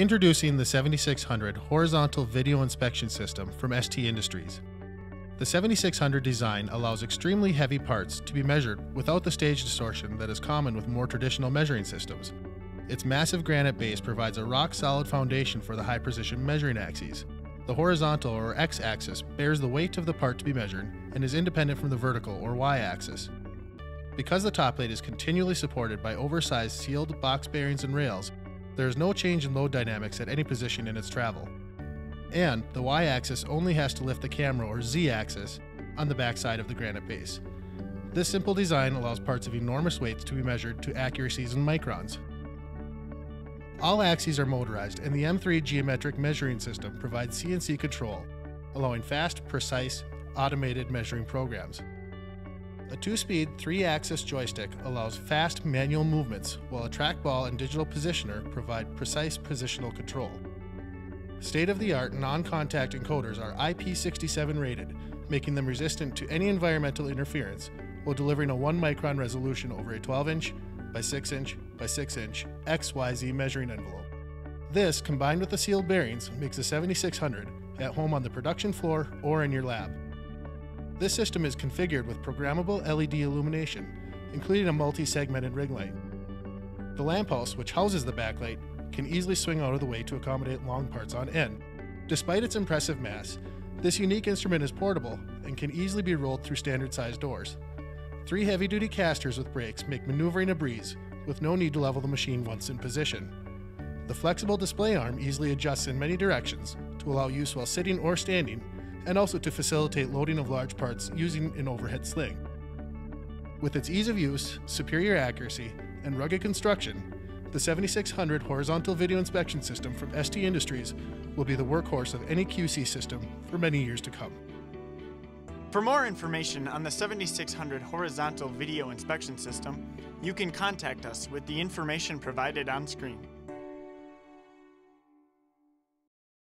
Introducing the 7600 Horizontal Video Inspection System from ST Industries. The 7600 design allows extremely heavy parts to be measured without the stage distortion that is common with more traditional measuring systems. Its massive granite base provides a rock solid foundation for the high precision measuring axes. The horizontal or X axis bears the weight of the part to be measured and is independent from the vertical or Y axis. Because the top plate is continually supported by oversized sealed box bearings and rails, there is no change in load dynamics at any position in its travel. And the Y axis only has to lift the camera or Z axis on the backside of the granite base. This simple design allows parts of enormous weights to be measured to accuracies in microns. All axes are motorized, and the M3 geometric measuring system provides CNC control, allowing fast, precise, automated measuring programs. A two-speed, three-axis joystick allows fast manual movements, while a trackball and digital positioner provide precise positional control. State-of-the-art non-contact encoders are IP67 rated, making them resistant to any environmental interference, while delivering a 1 micron resolution over a 12-inch by 6 inch by 6 inch XYZ measuring envelope. This, combined with the sealed bearings, makes the 7600 at home on the production floor or in your lab. This system is configured with programmable LED illumination, including a multi-segmented ring light. The lamp house, which houses the backlight, can easily swing out of the way to accommodate long parts on end. Despite its impressive mass, this unique instrument is portable and can easily be rolled through standard sized doors. Three heavy duty casters with brakes make maneuvering a breeze, with no need to level the machine once in position. The flexible display arm easily adjusts in many directions to allow use while sitting or standing, and also to facilitate loading of large parts using an overhead sling. With its ease of use, superior accuracy, and rugged construction, the 7600 horizontal video inspection system from ST Industries will be the workhorse of any QC system for many years to come. For more information on the 7600 horizontal video inspection system, you can contact us with the information provided on screen.